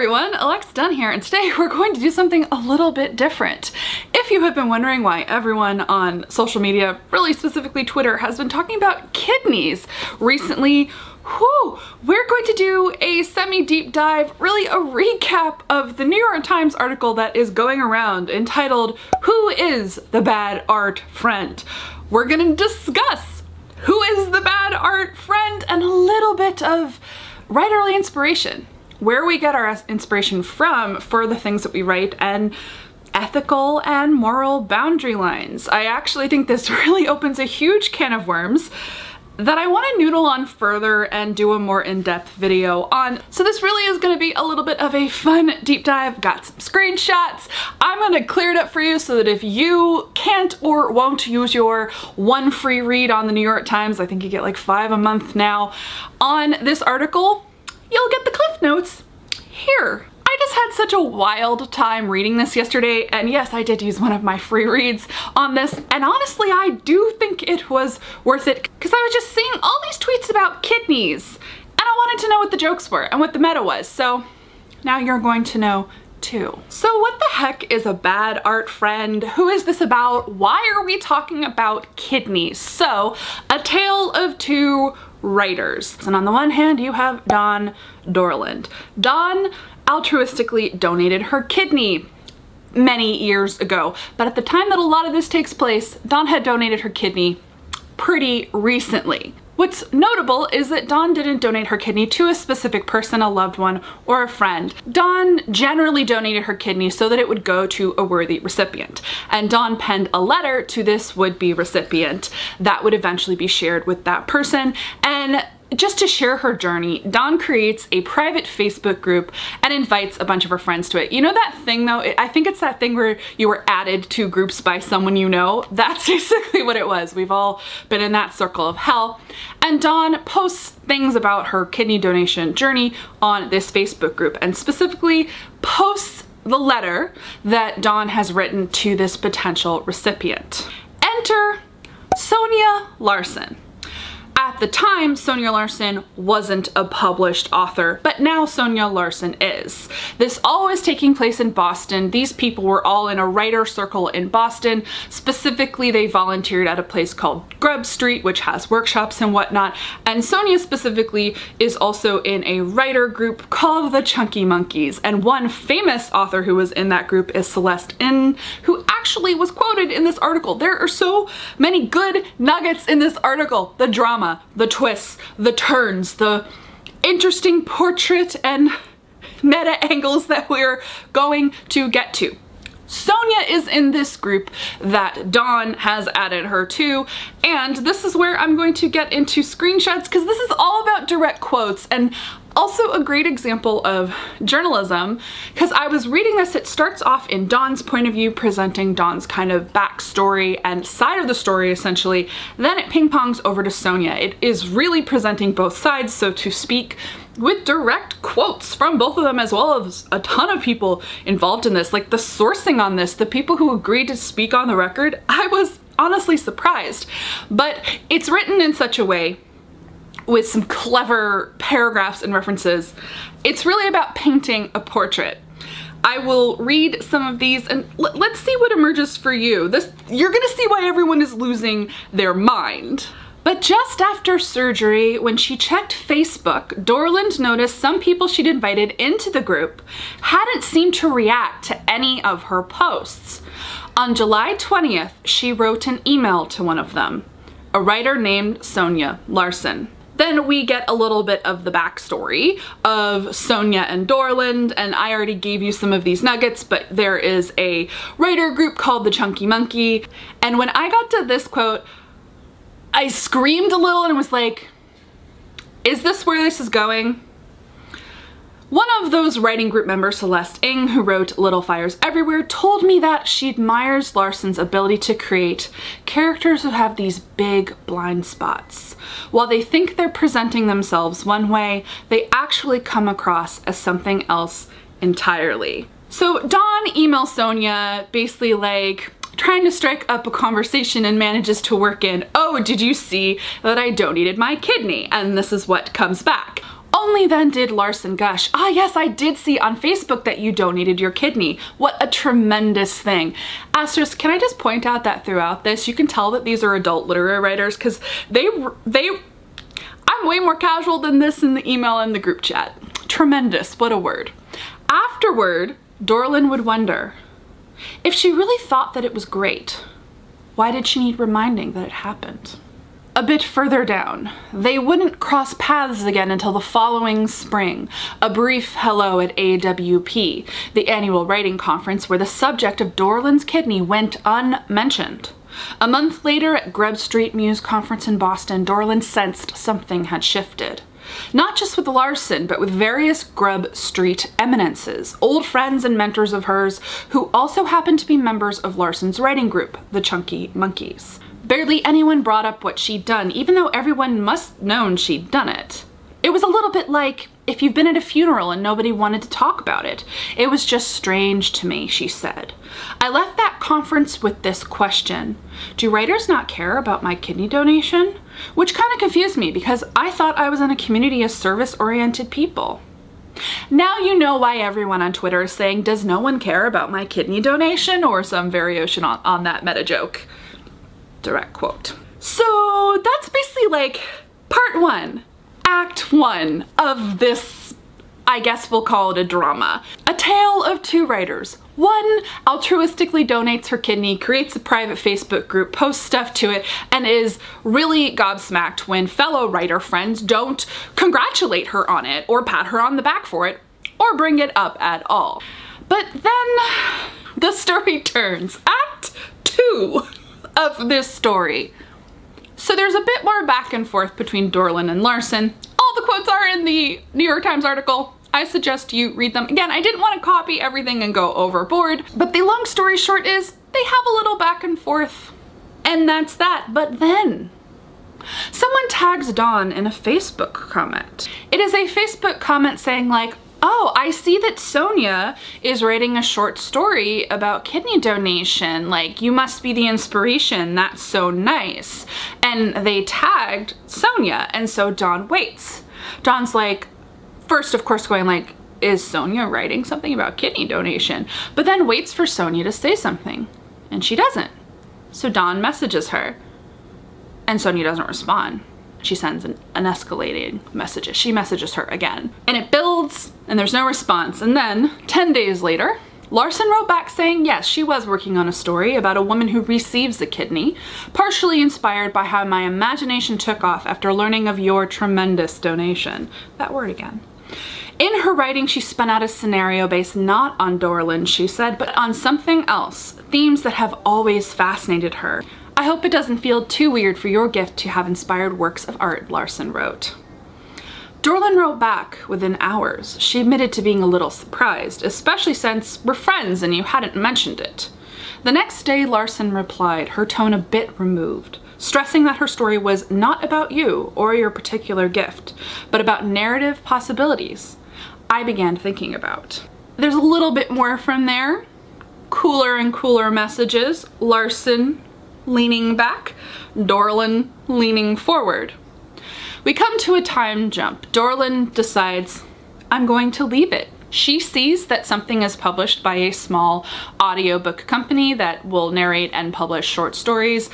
everyone, Alexa Donne here, and today we're going to do something a little bit different. If you have been wondering why everyone on social media, really specifically Twitter, has been talking about kidneys recently, whew, we're going to do a semi-deep dive, really a recap of the New York Times article that is going around entitled, Who is the Bad Art Friend? We're gonna discuss who is the bad art friend and a little bit of writerly inspiration where we get our inspiration from for the things that we write and ethical and moral boundary lines. I actually think this really opens a huge can of worms that I want to noodle on further and do a more in-depth video on. So this really is going to be a little bit of a fun deep dive. Got some screenshots. I'm going to clear it up for you so that if you can't or won't use your one free read on the New York Times, I think you get like five a month now, on this article, you'll get the cliff notes here. I just had such a wild time reading this yesterday and yes I did use one of my free reads on this and honestly I do think it was worth it because I was just seeing all these tweets about kidneys and I wanted to know what the jokes were and what the meta was so now you're going to know too. So what the heck is a bad art friend? Who is this about? Why are we talking about kidneys? So a tale of two writers. And on the one hand, you have Dawn Dorland. Dawn altruistically donated her kidney many years ago, but at the time that a lot of this takes place, Dawn had donated her kidney pretty recently. What's notable is that Dawn didn't donate her kidney to a specific person, a loved one, or a friend. Dawn generally donated her kidney so that it would go to a worthy recipient. And Dawn penned a letter to this would-be recipient that would eventually be shared with that person. And just to share her journey, Dawn creates a private Facebook group and invites a bunch of her friends to it. You know that thing though? I think it's that thing where you were added to groups by someone you know. That's basically what it was. We've all been in that circle of hell. And Dawn posts things about her kidney donation journey on this Facebook group and specifically posts the letter that Dawn has written to this potential recipient. Enter Sonya Larson. At the time, Sonya Larson wasn't a published author, but now Sonya Larson is. This all was taking place in Boston. These people were all in a writer circle in Boston. Specifically, they volunteered at a place called Grub Street, which has workshops and whatnot. And Sonya specifically is also in a writer group called the Chunky Monkeys. And one famous author who was in that group is Celeste Ng, who actually was quoted in this article. There are so many good nuggets in this article. The drama, the twists, the turns, the interesting portrait and meta angles that we're going to get to. Sonya is in this group that Dawn has added her to, and this is where I'm going to get into screenshots because this is all about direct quotes, and also a great example of journalism because I was reading this, it starts off in Dawn's point of view presenting Dawn's kind of backstory and side of the story essentially, then it ping pongs over to Sonya. It is really presenting both sides so to speak with direct quotes from both of them as well as a ton of people involved in this. Like the sourcing on this, the people who agreed to speak on the record, I was honestly surprised. But it's written in such a way with some clever paragraphs and references. It's really about painting a portrait. I will read some of these and let's see what emerges for you. This You're gonna see why everyone is losing their mind. But just after surgery, when she checked Facebook, Dorland noticed some people she'd invited into the group hadn't seemed to react to any of her posts. On July 20th, she wrote an email to one of them, a writer named Sonya Larson. Then we get a little bit of the backstory of Sonya and Dorland, and I already gave you some of these nuggets, but there is a writer group called the Chunky Monkey. And when I got to this quote, I screamed a little and was like, is this where this is going? One of those writing group members, Celeste Ng, who wrote Little Fires Everywhere, told me that she admires Larson's ability to create characters who have these big blind spots. While they think they're presenting themselves one way, they actually come across as something else entirely. So Dawn emails Sonya basically like, trying to strike up a conversation and manages to work in, oh, did you see that I donated my kidney? And this is what comes back. Only then did Larson gush, ah yes, I did see on Facebook that you donated your kidney. What a tremendous thing. Asterisk, can I just point out that throughout this, you can tell that these are adult literary writers because they, they, I'm way more casual than this in the email and the group chat. Tremendous, what a word. Afterward, Dorland would wonder, if she really thought that it was great, why did she need reminding that it happened? A bit further down, they wouldn't cross paths again until the following spring, a brief hello at AWP, the annual writing conference where the subject of Dorland's kidney went unmentioned. A month later at Grub Street Muse Conference in Boston, Dorland sensed something had shifted. Not just with Larson, but with various Grub Street eminences, old friends and mentors of hers who also happened to be members of Larson's writing group, the Chunky Monkeys. Barely anyone brought up what she'd done, even though everyone must known she'd done it. It was a little bit like if you've been at a funeral and nobody wanted to talk about it. It was just strange to me, she said. I left that conference with this question. Do writers not care about my kidney donation? Which kind of confused me because I thought I was in a community of service-oriented people. Now you know why everyone on Twitter is saying, does no one care about my kidney donation? Or some variation on, on that meta joke direct quote. So that's basically like part one, act one of this, I guess we'll call it a drama. A tale of two writers. One altruistically donates her kidney, creates a private Facebook group, posts stuff to it, and is really gobsmacked when fellow writer friends don't congratulate her on it or pat her on the back for it or bring it up at all. But then the story turns. Act two of this story. So there's a bit more back and forth between Dorland and Larson. All the quotes are in the New York Times article. I suggest you read them. Again, I didn't want to copy everything and go overboard, but the long story short is they have a little back and forth and that's that. But then someone tags Dawn in a Facebook comment. It is a Facebook comment saying like, oh, I see that Sonya is writing a short story about kidney donation. Like, you must be the inspiration. That's so nice. And they tagged Sonya. And so Dawn waits. Dawn's like, first, of course, going like, is Sonya writing something about kidney donation? But then waits for Sonya to say something. And she doesn't. So Dawn messages her. And Sonya doesn't respond she sends an, an escalating message. She messages her again. And it builds and there's no response. And then 10 days later, Larson wrote back saying yes, she was working on a story about a woman who receives a kidney, partially inspired by how my imagination took off after learning of your tremendous donation. That word again. In her writing, she spun out a scenario based not on Dorland, she said, but on something else, themes that have always fascinated her. I hope it doesn't feel too weird for your gift to have inspired works of art, Larson wrote. Dorland wrote back within hours. She admitted to being a little surprised, especially since we're friends and you hadn't mentioned it. The next day, Larson replied, her tone a bit removed, stressing that her story was not about you or your particular gift, but about narrative possibilities I began thinking about. There's a little bit more from there. Cooler and cooler messages. Larson leaning back, Dorland leaning forward. We come to a time jump. Dorland decides, I'm going to leave it. She sees that something is published by a small audiobook company that will narrate and publish short stories.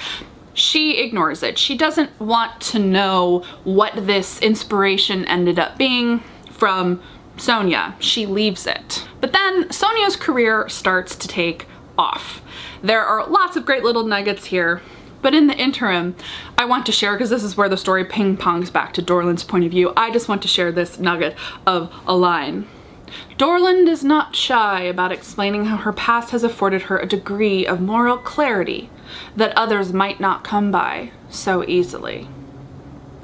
She ignores it. She doesn't want to know what this inspiration ended up being from Sonya. She leaves it. But then Sonya's career starts to take off. There are lots of great little nuggets here, but in the interim, I want to share, because this is where the story ping-pongs back to Dorland's point of view, I just want to share this nugget of a line. Dorland is not shy about explaining how her past has afforded her a degree of moral clarity that others might not come by so easily.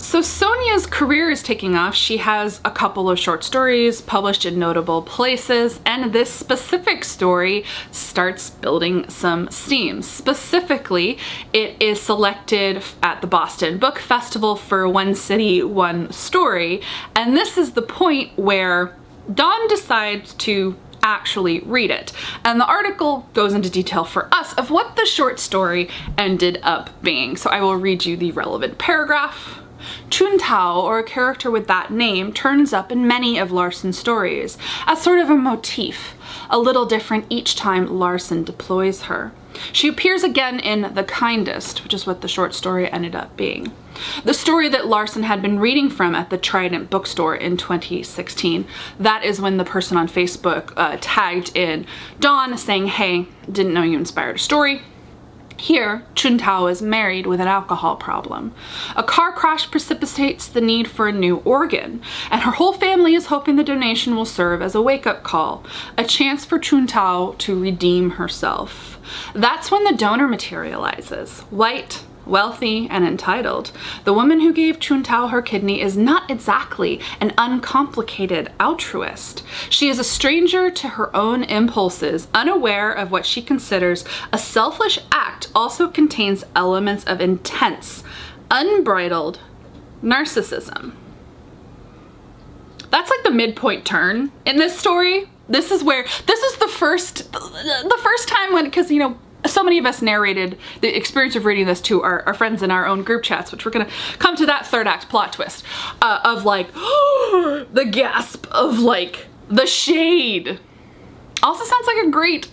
So Sonya's career is taking off. She has a couple of short stories published in notable places, and this specific story starts building some steam. Specifically, it is selected at the Boston Book Festival for One City, One Story, and this is the point where Dawn decides to actually read it. And the article goes into detail for us of what the short story ended up being. So I will read you the relevant paragraph Chuntao, or a character with that name, turns up in many of Larson's stories as sort of a motif, a little different each time Larson deploys her. She appears again in The Kindest, which is what the short story ended up being. The story that Larson had been reading from at the Trident bookstore in 2016. That is when the person on Facebook uh, tagged in Dawn saying, hey, didn't know you inspired a story. Here, Chuntao is married with an alcohol problem. A car crash precipitates the need for a new organ, and her whole family is hoping the donation will serve as a wake-up call, a chance for Chuntao to redeem herself. That's when the donor materializes, white, wealthy, and entitled. The woman who gave Chuntao her kidney is not exactly an uncomplicated altruist. She is a stranger to her own impulses, unaware of what she considers a selfish act also contains elements of intense, unbridled narcissism. That's like the midpoint turn in this story. This is where, this is the first, the first time when, because, you know, so many of us narrated the experience of reading this to our, our, friends in our own group chats, which we're gonna come to that third act plot twist uh, of like the gasp of like the shade. Also sounds like a great,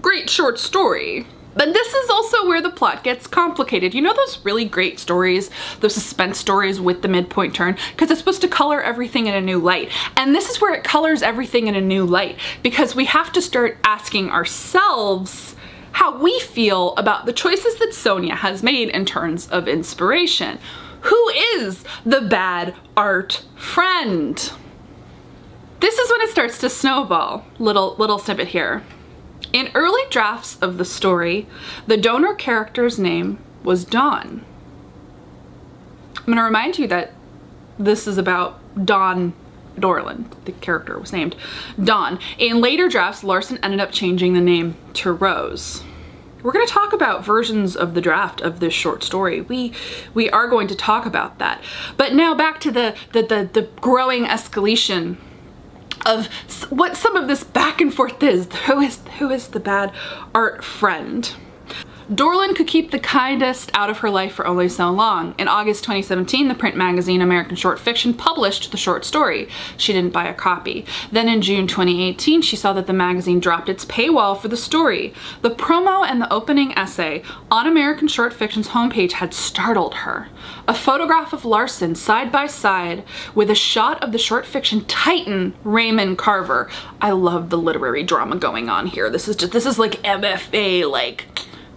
great short story. But this is also where the plot gets complicated. You know those really great stories, those suspense stories with the midpoint turn? Because it's supposed to color everything in a new light. And this is where it colors everything in a new light because we have to start asking ourselves how we feel about the choices that Sonya has made in terms of inspiration. Who is the bad art friend? This is when it starts to snowball. Little, little snippet here. In early drafts of the story, the donor character's name was Dawn. I'm gonna remind you that this is about Dawn Dorland, the character was named Dawn. In later drafts, Larson ended up changing the name to Rose. We're going to talk about versions of the draft of this short story. We we are going to talk about that. But now back to the the the, the growing escalation of what some of this back and forth is. Who is who is the bad art friend? Dorland could keep the kindest out of her life for only so long. In August 2017, the print magazine American Short Fiction published the short story. She didn't buy a copy. Then in June 2018, she saw that the magazine dropped its paywall for the story. The promo and the opening essay on American Short Fiction's homepage had startled her. A photograph of Larson side by side with a shot of the short fiction titan Raymond Carver. I love the literary drama going on here. This is just, this is like MFA, like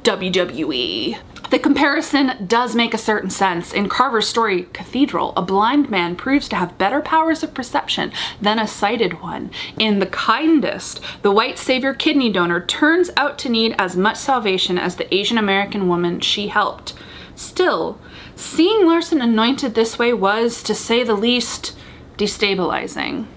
WWE. The comparison does make a certain sense. In Carver's story, Cathedral, a blind man proves to have better powers of perception than a sighted one. In The Kindest, the white savior kidney donor turns out to need as much salvation as the Asian American woman she helped. Still, seeing Larson anointed this way was, to say the least, destabilizing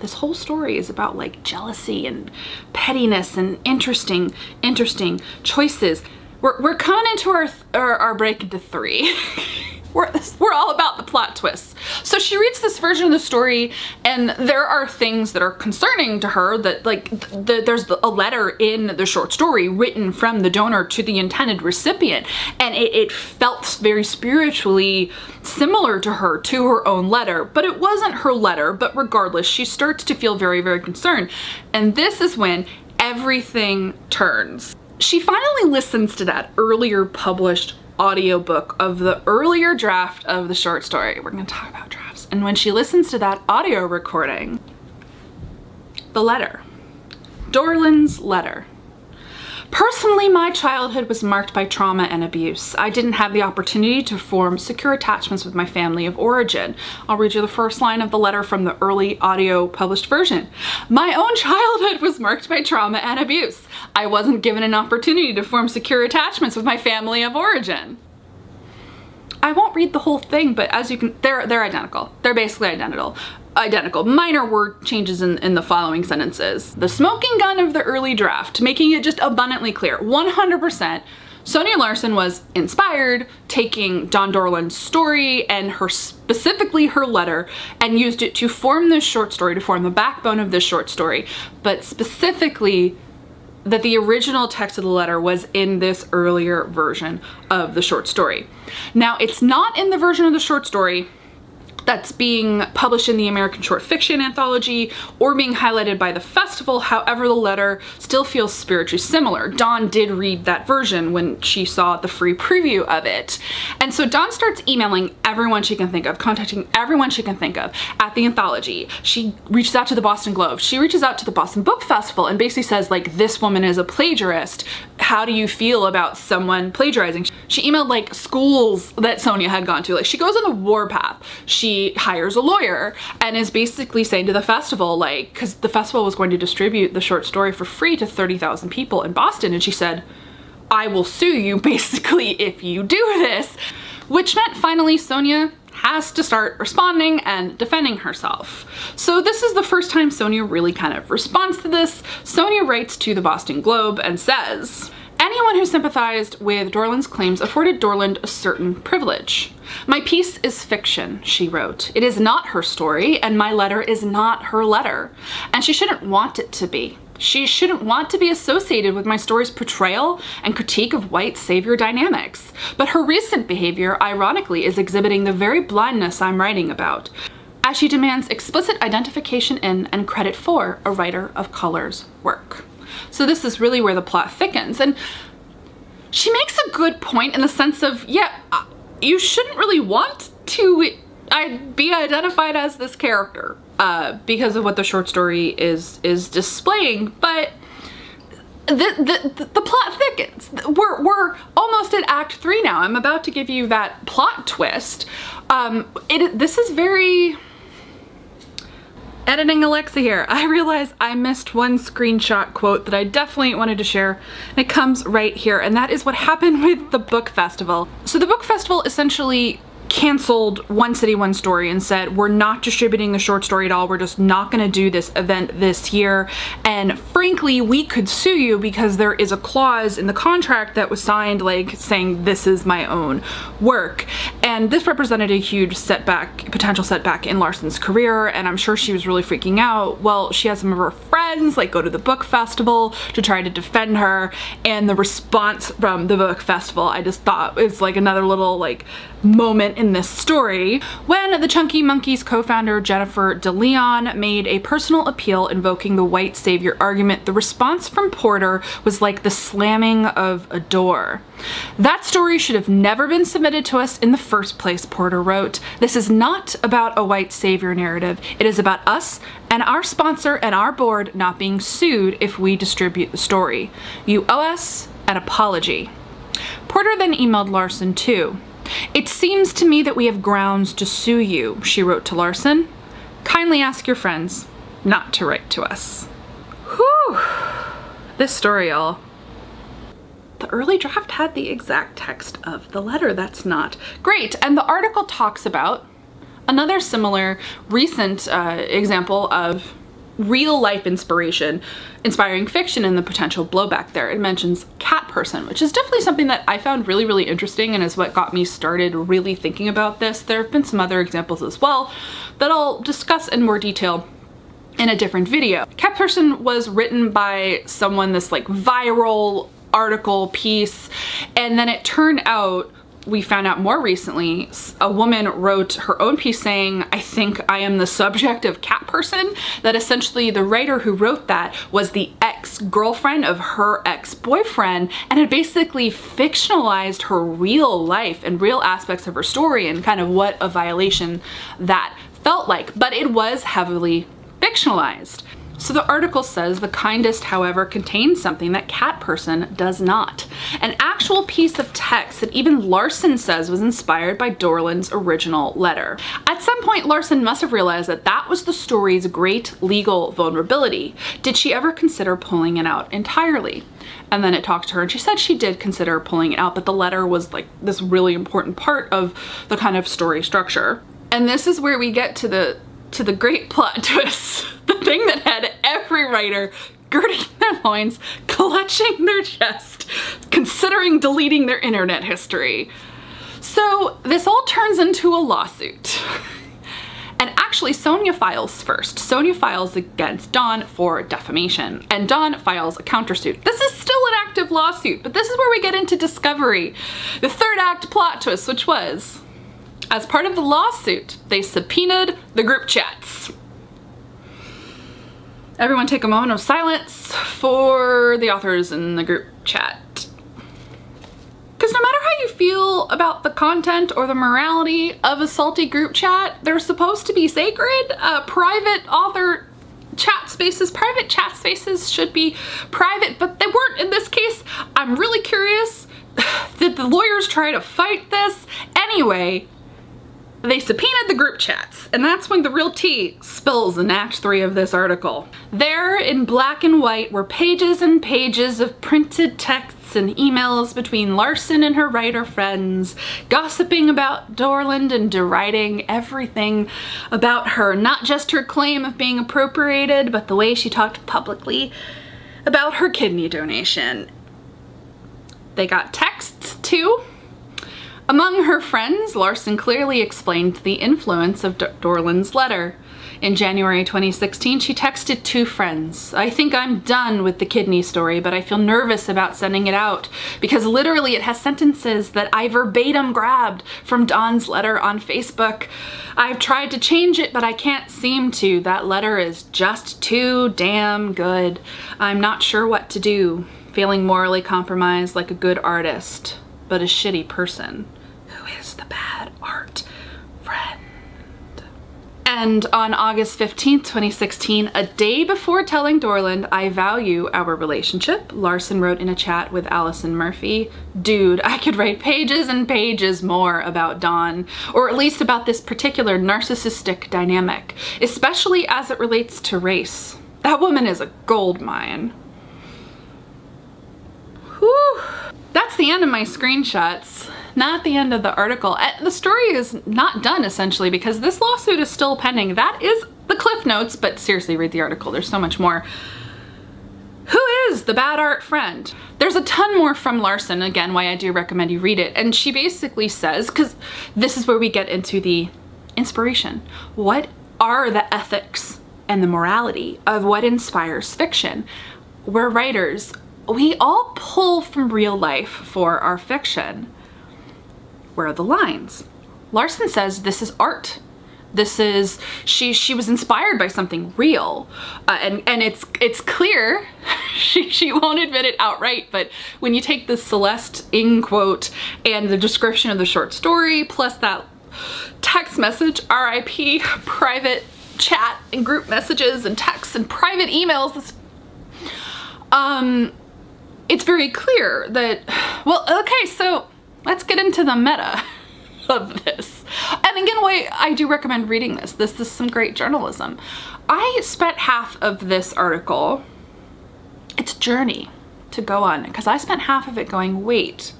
this whole story is about like jealousy and pettiness and interesting, interesting choices. We're, we're coming into our, our, our break into three. we're, we're all about the plot twists. So she reads this version of the story and there are things that are concerning to her that like the, there's a letter in the short story written from the donor to the intended recipient and it, it felt very spiritually similar to her, to her own letter, but it wasn't her letter, but regardless, she starts to feel very, very concerned. And this is when everything turns. She finally listens to that earlier published audiobook of the earlier draft of the short story. We're gonna talk about drafts. And when she listens to that audio recording, the letter, Dorland's letter, Personally, my childhood was marked by trauma and abuse. I didn't have the opportunity to form secure attachments with my family of origin. I'll read you the first line of the letter from the early audio published version. My own childhood was marked by trauma and abuse. I wasn't given an opportunity to form secure attachments with my family of origin. I won't read the whole thing, but as you can, they're, they're identical. They're basically identical identical. Minor word changes in, in the following sentences. The smoking gun of the early draft, making it just abundantly clear, 100%, Sonya Larson was inspired taking Dawn Dorland's story and her specifically her letter and used it to form this short story, to form the backbone of this short story, but specifically that the original text of the letter was in this earlier version of the short story. Now, it's not in the version of the short story that's being published in the American Short Fiction Anthology or being highlighted by the festival. However, the letter still feels spiritually similar. Dawn did read that version when she saw the free preview of it. And so Dawn starts emailing everyone she can think of, contacting everyone she can think of at the anthology. She reaches out to the Boston Globe. She reaches out to the Boston Book Festival and basically says like, this woman is a plagiarist. How do you feel about someone plagiarizing? She emailed like schools that Sonya had gone to. Like she goes on the warpath. She hires a lawyer and is basically saying to the festival, like, because the festival was going to distribute the short story for free to 30,000 people in Boston. And she said, I will sue you basically if you do this. Which meant finally Sonya has to start responding and defending herself. So this is the first time Sonya really kind of responds to this. Sonya writes to the Boston Globe and says, Anyone who sympathized with Dorland's claims afforded Dorland a certain privilege. My piece is fiction, she wrote. It is not her story, and my letter is not her letter. And she shouldn't want it to be. She shouldn't want to be associated with my story's portrayal and critique of white savior dynamics. But her recent behavior, ironically, is exhibiting the very blindness I'm writing about, as she demands explicit identification in and credit for a writer of color's work. So this is really where the plot thickens. And she makes a good point in the sense of, yeah, uh, you shouldn't really want to be identified as this character uh, because of what the short story is is displaying, but the, the, the plot thickens. We're, we're almost at act three now. I'm about to give you that plot twist. Um, it, this is very, editing Alexa here, I realize I missed one screenshot quote that I definitely wanted to share. And it comes right here, and that is what happened with the book festival. So the book festival essentially canceled One City, One Story and said, we're not distributing the short story at all. We're just not gonna do this event this year. And frankly, we could sue you because there is a clause in the contract that was signed like saying this is my own work. And this represented a huge setback, potential setback in Larson's career. And I'm sure she was really freaking out. Well, she had some of her friends like go to the book festival to try to defend her. And the response from the book festival, I just thought was like another little like moment in this story when the Chunky Monkeys co-founder Jennifer DeLeon made a personal appeal invoking the white savior argument. The response from Porter was like the slamming of a door. That story should have never been submitted to us in the first place, Porter wrote. This is not about a white savior narrative. It is about us and our sponsor and our board not being sued if we distribute the story. You owe us an apology. Porter then emailed Larson too. It seems to me that we have grounds to sue you, she wrote to Larson. Kindly ask your friends not to write to us. Whew. This story, y'all. The early draft had the exact text of the letter. That's not great. And the article talks about another similar recent uh, example of real life inspiration, inspiring fiction and the potential blowback there. It mentions cat person, which is definitely something that I found really, really interesting and is what got me started really thinking about this. There have been some other examples as well that I'll discuss in more detail in a different video. Cat Person was written by someone, this like viral article piece, and then it turned out we found out more recently, a woman wrote her own piece saying, I think I am the subject of cat person, that essentially the writer who wrote that was the ex-girlfriend of her ex-boyfriend and had basically fictionalized her real life and real aspects of her story and kind of what a violation that felt like. But it was heavily fictionalized. So the article says the kindest, however, contains something that cat person does not. An actual piece of text that even Larson says was inspired by Dorland's original letter. At some point, Larson must have realized that that was the story's great legal vulnerability. Did she ever consider pulling it out entirely? And then it talked to her and she said she did consider pulling it out, but the letter was like this really important part of the kind of story structure. And this is where we get to the to the great plot twist. The thing that had every writer girding their loins, clutching their chest, considering deleting their internet history. So this all turns into a lawsuit. And actually Sonya files first. Sonya files against Dawn for defamation and Dawn files a countersuit. This is still an active lawsuit, but this is where we get into discovery. The third act plot twist, which was as part of the lawsuit, they subpoenaed the group chats. Everyone take a moment of silence for the authors in the group chat. Because no matter how you feel about the content or the morality of a salty group chat, they're supposed to be sacred. Uh, private author chat spaces, private chat spaces should be private, but they weren't in this case. I'm really curious. Did the lawyers try to fight this? Anyway, they subpoenaed the group chats, and that's when the real tea spills in Act 3 of this article. There, in black and white, were pages and pages of printed texts and emails between Larson and her writer friends, gossiping about Dorland and deriding everything about her, not just her claim of being appropriated, but the way she talked publicly about her kidney donation. They got texts too, among her friends, Larson clearly explained the influence of D Dorland's letter. In January 2016, she texted two friends, I think I'm done with the kidney story, but I feel nervous about sending it out because literally it has sentences that I verbatim grabbed from Dawn's letter on Facebook. I've tried to change it, but I can't seem to. That letter is just too damn good. I'm not sure what to do. Feeling morally compromised like a good artist but a shitty person. The bad art friend? And on August 15th, 2016, a day before telling Dorland I value our relationship, Larson wrote in a chat with Allison Murphy, dude, I could write pages and pages more about Dawn, or at least about this particular narcissistic dynamic, especially as it relates to race. That woman is a gold mine. Whew. That's the end of my screenshots, not the end of the article. Uh, the story is not done essentially because this lawsuit is still pending. That is the cliff notes, but seriously read the article. There's so much more. Who is the bad art friend? There's a ton more from Larson, again, why I do recommend you read it. And she basically says, because this is where we get into the inspiration. What are the ethics and the morality of what inspires fiction? We're writers, we all pull from real life for our fiction. Where are the lines? Larson says this is art. This is she she was inspired by something real, uh, and and it's it's clear. she she won't admit it outright, but when you take the Celeste Ng quote and the description of the short story plus that text message, RIP, private chat and group messages and texts and private emails, um, it's very clear that, well, okay, so let's get into the meta of this. And again, why I do recommend reading this. This is some great journalism. I spent half of this article, its journey to go on, because I spent half of it going, wait,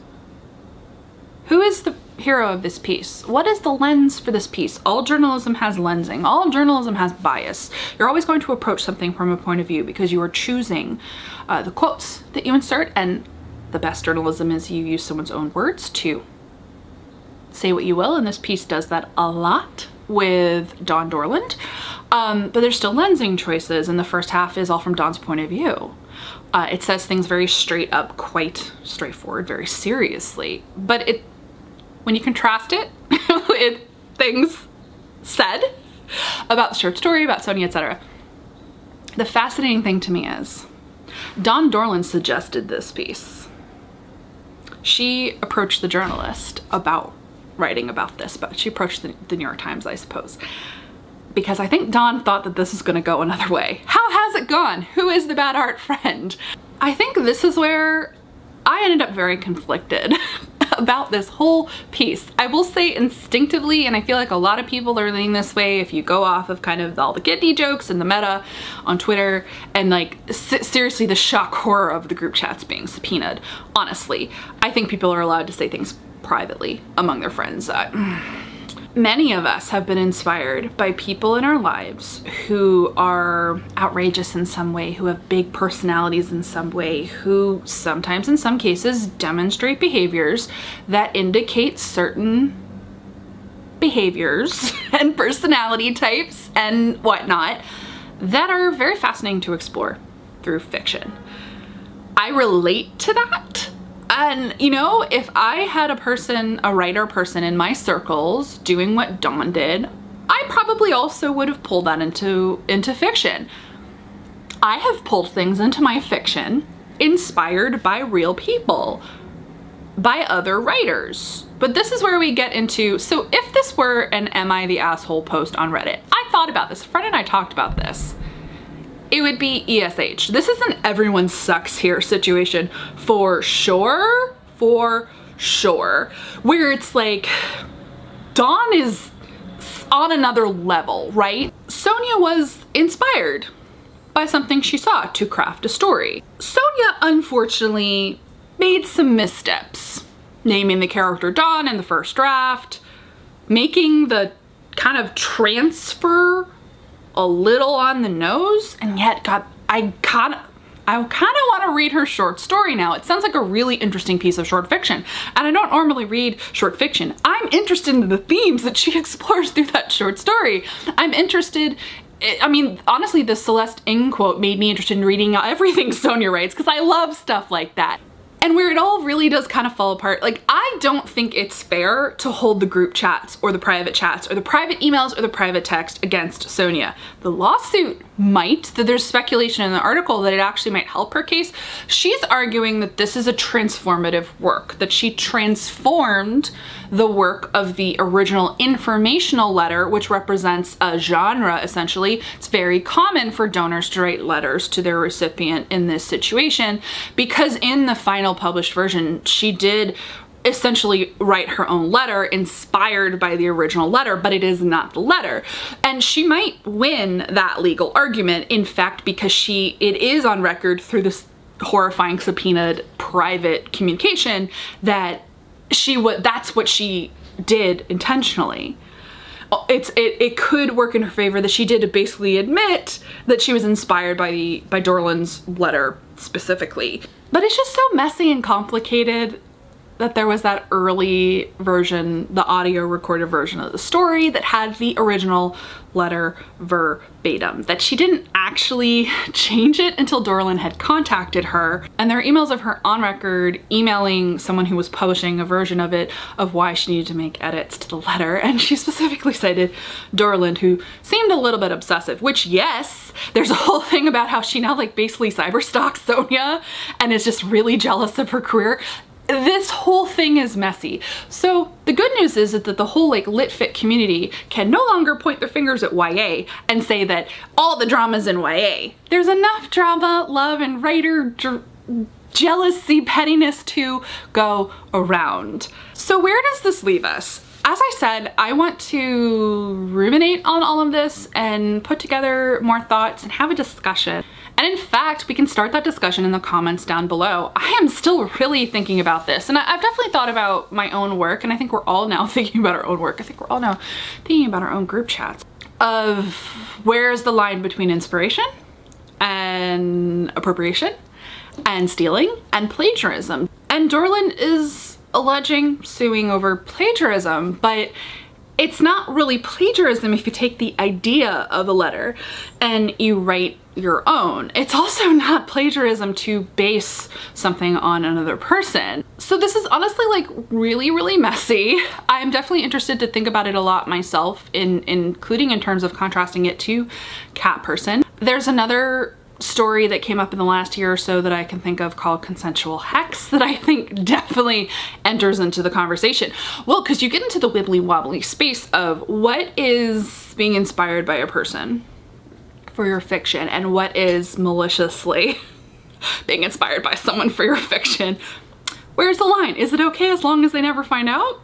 who is the hero of this piece? What is the lens for this piece? All journalism has lensing. All journalism has bias. You're always going to approach something from a point of view because you are choosing uh, the quotes that you insert and the best journalism is you use someone's own words to say what you will and this piece does that a lot with Dawn Dorland. Um, but there's still lensing choices and the first half is all from Dawn's point of view. Uh, it says things very straight up, quite straightforward, very seriously, but it when you contrast it with things said about the short story, about Sonya, etc. The fascinating thing to me is Dawn Dorland suggested this piece. She approached the journalist about writing about this, but she approached the, the New York Times, I suppose, because I think Dawn thought that this is going to go another way. How has it gone? Who is the bad art friend? I think this is where I ended up very conflicted about this whole piece. I will say instinctively, and I feel like a lot of people are leaning this way if you go off of kind of all the kidney jokes and the meta on Twitter and like seriously the shock horror of the group chats being subpoenaed. Honestly, I think people are allowed to say things privately among their friends. Uh, Many of us have been inspired by people in our lives who are outrageous in some way, who have big personalities in some way, who sometimes in some cases demonstrate behaviors that indicate certain behaviors and personality types and whatnot that are very fascinating to explore through fiction. I relate to that. And you know, if I had a person, a writer person in my circles doing what Dawn did, I probably also would have pulled that into, into fiction. I have pulled things into my fiction inspired by real people, by other writers. But this is where we get into, so if this were an Am I the Asshole post on Reddit, I thought about this, a friend and I talked about this. It would be ESH. This is an everyone sucks here situation for sure, for sure. Where it's like, Dawn is on another level, right? Sonya was inspired by something she saw to craft a story. Sonya, unfortunately, made some missteps, naming the character Dawn in the first draft, making the kind of transfer a little on the nose, and yet got, I kind of, I kind of want to read her short story now. It sounds like a really interesting piece of short fiction. And I don't normally read short fiction. I'm interested in the themes that she explores through that short story. I'm interested eh, I mean, honestly, the Celeste Ng quote made me interested in reading everything Sonya writes because I love stuff like that. And where it all really does kind of fall apart, like I don't think it's fair to hold the group chats or the private chats or the private emails or the private text against Sonya. The lawsuit might, that there's speculation in the article that it actually might help her case. She's arguing that this is a transformative work, that she transformed the work of the original informational letter, which represents a genre essentially. It's very common for donors to write letters to their recipient in this situation because in the final published version, she did essentially write her own letter inspired by the original letter, but it is not the letter. And she might win that legal argument, in fact, because she it is on record through this horrifying subpoenaed private communication that she would that's what she did intentionally it's it, it could work in her favor that she did basically admit that she was inspired by the by Dorland's letter specifically but it's just so messy and complicated that there was that early version, the audio recorded version of the story that had the original letter verbatim, that she didn't actually change it until Dorland had contacted her. And there are emails of her on record emailing someone who was publishing a version of it of why she needed to make edits to the letter. And she specifically cited Dorland, who seemed a little bit obsessive, which yes, there's a whole thing about how she now like basically cyberstalks Sonya and is just really jealous of her career this whole thing is messy. So the good news is that the whole like lit fic community can no longer point their fingers at YA and say that all the drama's in YA. There's enough drama, love, and writer jealousy, pettiness to go around. So where does this leave us? As I said, I want to ruminate on all of this and put together more thoughts and have a discussion. And in fact, we can start that discussion in the comments down below. I am still really thinking about this and I've definitely thought about my own work and I think we're all now thinking about our own work. I think we're all now thinking about our own group chats of where's the line between inspiration and appropriation and stealing and plagiarism. And Dorland is alleging suing over plagiarism, but it's not really plagiarism if you take the idea of a letter and you write your own. It's also not plagiarism to base something on another person. So this is honestly like really, really messy. I'm definitely interested to think about it a lot myself, in including in terms of contrasting it to Cat Person. There's another story that came up in the last year or so that I can think of called consensual hex that I think definitely enters into the conversation. Well, because you get into the wibbly wobbly space of what is being inspired by a person for your fiction and what is maliciously being inspired by someone for your fiction. Where's the line? Is it okay as long as they never find out?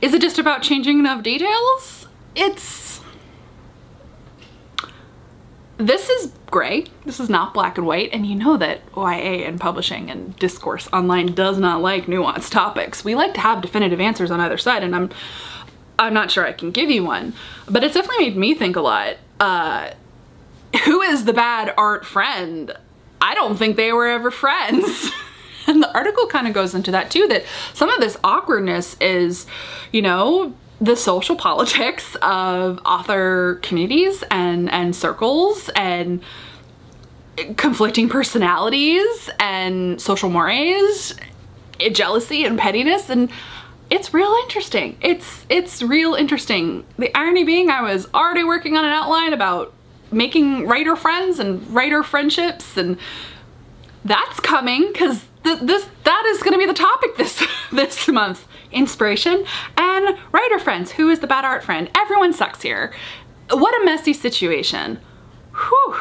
Is it just about changing enough details? It's this is gray. This is not black and white. And you know that YA and publishing and discourse online does not like nuanced topics. We like to have definitive answers on either side and I'm I'm not sure I can give you one, but it's definitely made me think a lot. Uh, who is the bad art friend? I don't think they were ever friends. and the article kind of goes into that too, that some of this awkwardness is, you know, the social politics of author communities and, and circles and conflicting personalities and social mores, eh, jealousy and pettiness and it's real interesting. It's it's real interesting. The irony being I was already working on an outline about making writer friends and writer friendships and that's coming because th this that is going to be the topic this this month. Inspiration and writer friends. Who is the bad art friend? Everyone sucks here. What a messy situation. Whew.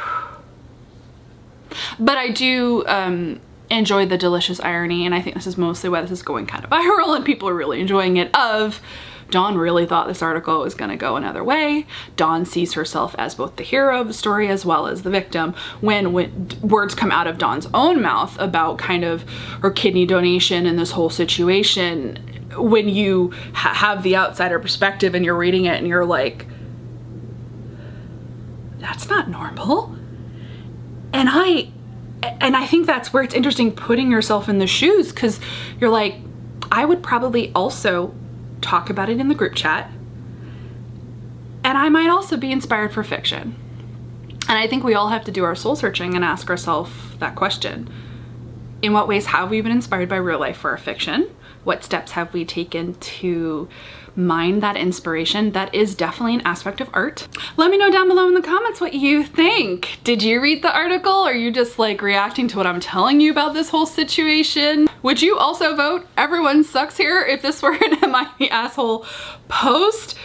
But I do um, enjoy the delicious irony and I think this is mostly why this is going kind of viral and people are really enjoying it of Dawn really thought this article was gonna go another way. Dawn sees herself as both the hero of the story as well as the victim when, when words come out of Dawn's own mouth about kind of her kidney donation and this whole situation when you ha have the outsider perspective and you're reading it and you're like that's not normal and I and I think that's where it's interesting putting yourself in the shoes because you're like I would probably also talk about it in the group chat. And I might also be inspired for fiction. And I think we all have to do our soul searching and ask ourselves that question. In what ways have we been inspired by real life for our fiction? What steps have we taken to mine that inspiration? That is definitely an aspect of art. Let me know down below in the comments what you think. Did you read the article? Are you just like reacting to what I'm telling you about this whole situation? Would you also vote everyone sucks here if this were an Am I the Asshole post?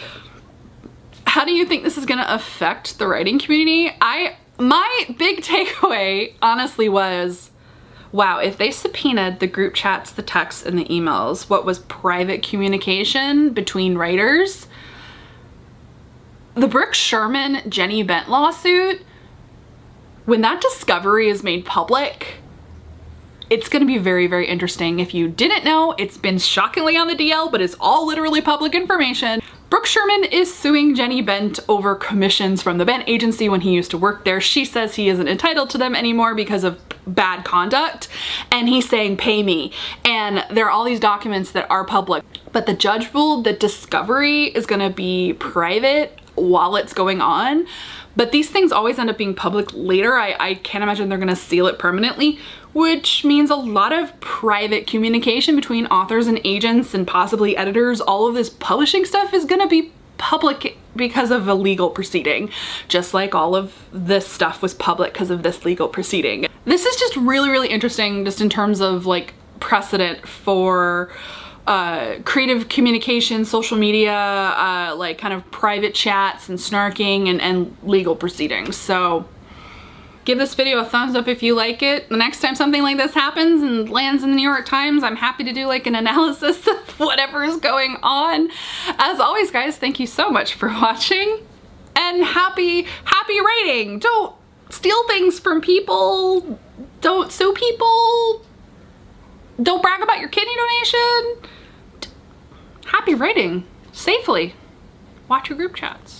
How do you think this is gonna affect the writing community? I, my big takeaway honestly was wow, if they subpoenaed the group chats, the texts, and the emails, what was private communication between writers, the Brooks Sherman Jenny Bent lawsuit, when that discovery is made public, it's gonna be very, very interesting. If you didn't know, it's been shockingly on the DL, but it's all literally public information. Brooks Sherman is suing Jenny Bent over commissions from the Bent agency when he used to work there. She says he isn't entitled to them anymore because of bad conduct and he's saying pay me and there are all these documents that are public but the judge ruled that discovery is going to be private while it's going on but these things always end up being public later. I, I can't imagine they're gonna seal it permanently, which means a lot of private communication between authors and agents and possibly editors. All of this publishing stuff is gonna be public because of a legal proceeding, just like all of this stuff was public because of this legal proceeding. This is just really, really interesting just in terms of like precedent for uh, creative communication, social media, uh, like kind of private chats and snarking and, and legal proceedings. So give this video a thumbs up if you like it. The next time something like this happens and lands in the New York Times, I'm happy to do like an analysis of whatever is going on. As always, guys, thank you so much for watching and happy, happy writing. Don't steal things from people. Don't sue people. Don't brag about your kidney donation happy writing safely. Watch your group chats.